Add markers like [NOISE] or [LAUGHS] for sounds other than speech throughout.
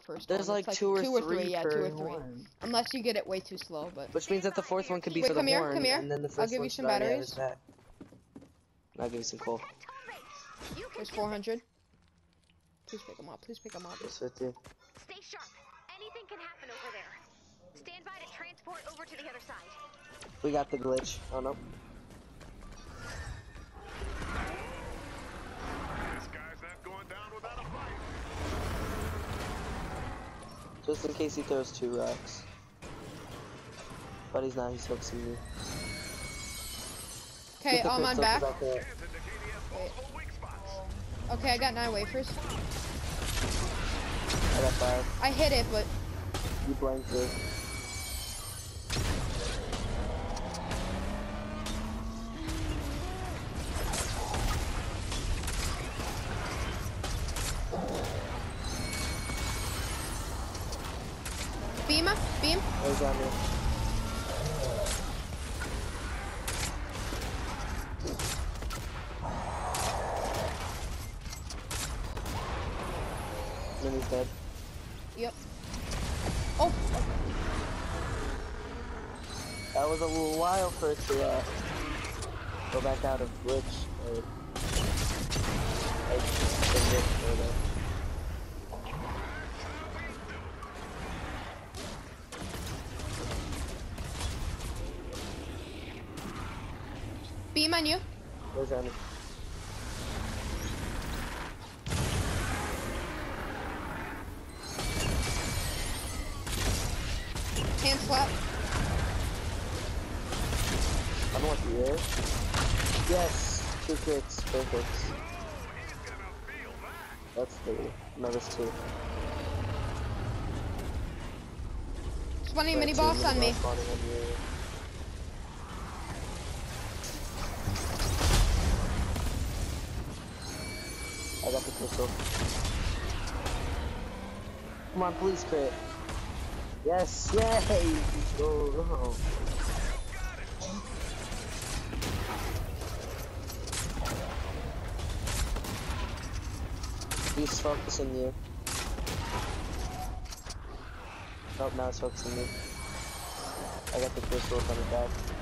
first There's one. like, It's two or two or three, three, yeah, two or three. one. Unless you get it way too slow, but Which means that the fourth one could be Wait, for the come here, horn, come here. and then the 1st I'll give you one some should already have his batteries. back. I'll give you some coal. there's 400. Please pick them up. Please pick them up. It's 50. Stay sharp. Anything can happen over there. Stand by to transport over to the other side. We got the glitch. Oh no. This guy's not going down without a fight. Just in case he throws two rocks. But he's not, he's focusing me. Okay, I'm on back. back there. Hands indicate he has multiple weak spots. Okay, I got nine wafers. I got five. I hit it, but You blanked it. Beam. On me. Then dead. Yep. Oh, That was a little while for it to uh, go back out of glitch. Or, like, the glitch or the- beam on you. There's on me. Hand slap. I don't want the air. Yes, two kicks, perfect. He's gonna feel that. That's three. No, that's two. Spawning Right, mini two boss on me. I got the crystal. Come on, please crit. Yes, yay! He's focusing you. Nope, now it's focusing me. I got the crystal coming back.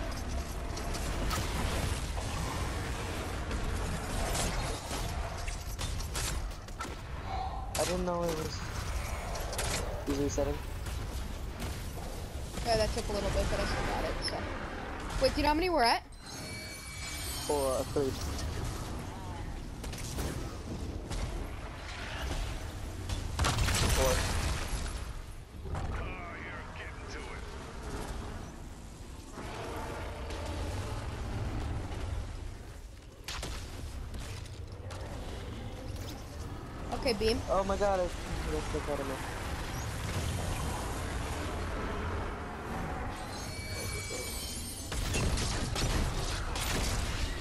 Didn't know it was. He's resetting. Yeah, that took a little bit, but I still got it. So. Wait, do you know how many we're at? Or a third. Four. Uh, Oh, you're getting to it. Okay, beam. Oh my god, I that's the out of me.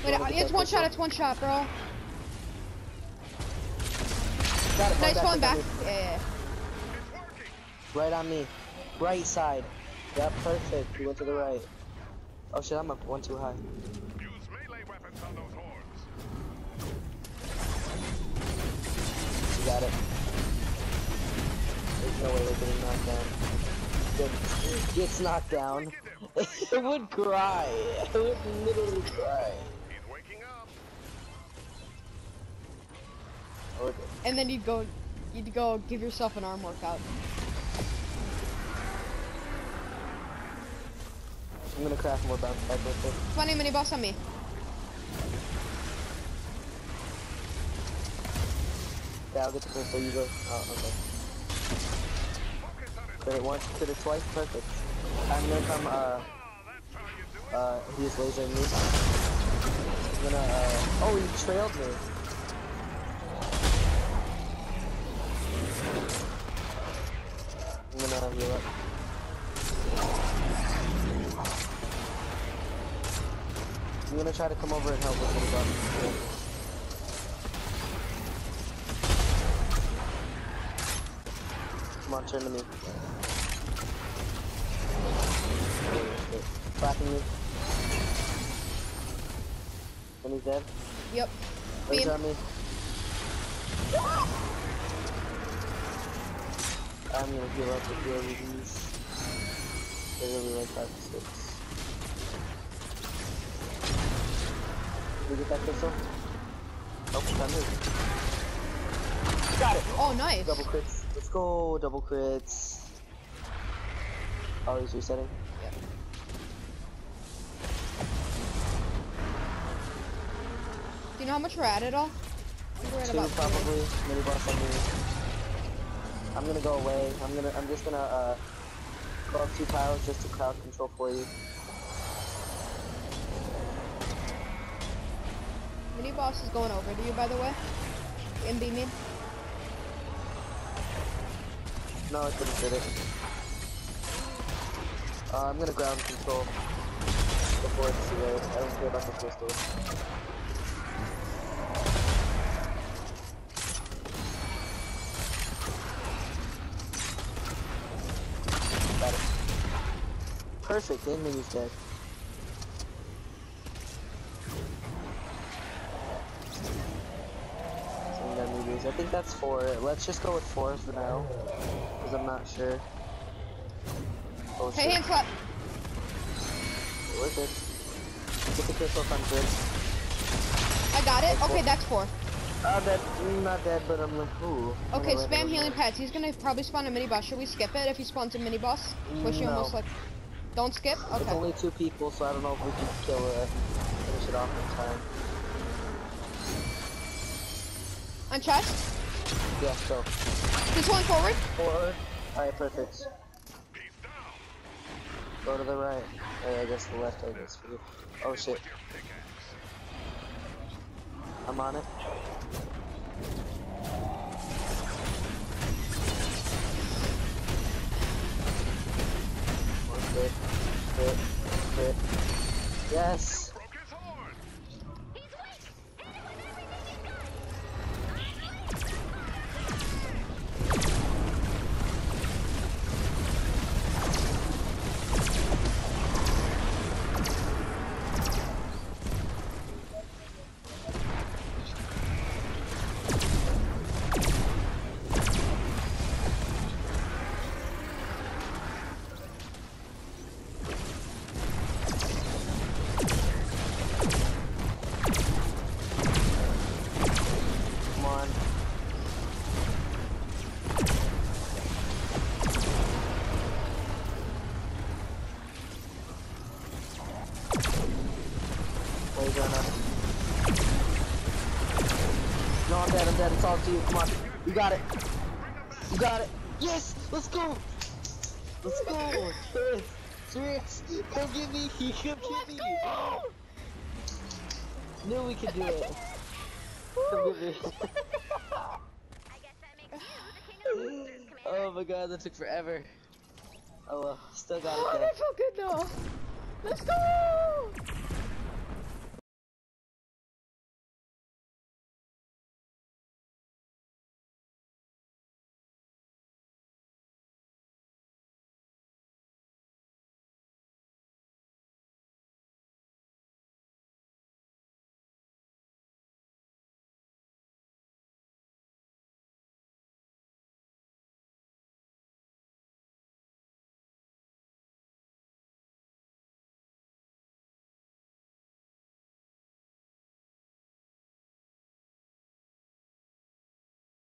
Wait, it's one shot. It's one shot, bro. Got it, Nice one back. on Yeah, yeah. It's working. me. Right on me. Right side. Yeah, perfect. You went to the right. Oh shit, I'm up one too high. Getting knocked down. Good. Gets knocked down. [LAUGHS] it would cry. It would literally cry. He's waking up. Okay. And then you'd go, you'd go give yourself an arm workout. I'm gonna craft more bounce back real quick. Spawning mini boss on me. Yeah, I'll get the crystal. You go. Oh, okay. Crit it once, crit it twice, perfect. I'm gonna come, uh, uh, he's lasering me. I'm gonna, uh, oh, he trailed me. I'm gonna heal up. I'm gonna try to come over and help with the button. Come turn to me. Clapping me. And he's dead. Yep. Laser Beam. on me. I'm gonna heal up with your these. They're really like five to six. Did we get that pistol? Oh, got moved. Got it! Oh, nice. Double crits. Let's go, double crits. Oh, he's resetting. Yep. Do you know how much we're at at all? We're at Two, about probably. Mini boss on me. I'm gonna go away. I'm gonna. I'm just gonna uh, go up two tiles just to crowd control for you. Mini boss is going over to you, by the way. In B No, I couldn't fit it. Uh, I'm gonna ground control before it's too late. I don't care about the it. Perfect, and Mini's dead. So I think that's four. Let's just go with four for now. Because I'm not sure. Oh, Hey, shit. hand slap. We're good. Get the crystal if I'm good. I got it. Okay, that's four. Uh, that, mm, not dead, but I'm like, ooh. Okay, I'm spam healing pads. He's gonna probably spawn a mini boss. Should we skip it if he spawns a mini boss? Push you almost like. Don't skip. It's Okay. only two people, so I don't know if we can kill it. Finish it off in time. On chest. Yeah, so. He's going forward. Forward. Alright, perfect. Go to the right. Uh, I guess the left, I guess, for you. Oh shit. I'm on it. Yes! Wait, gonna. No, I'm dead, I'm dead. It's all to you. Come on. You got it. You got it. Yes! Let's go! Let's go! Chris! Come get me! Come get me! Knew we could do it. [LAUGHS] Oh my god, that took forever. Oh well, still got it. Oh, that felt good though. Let's go.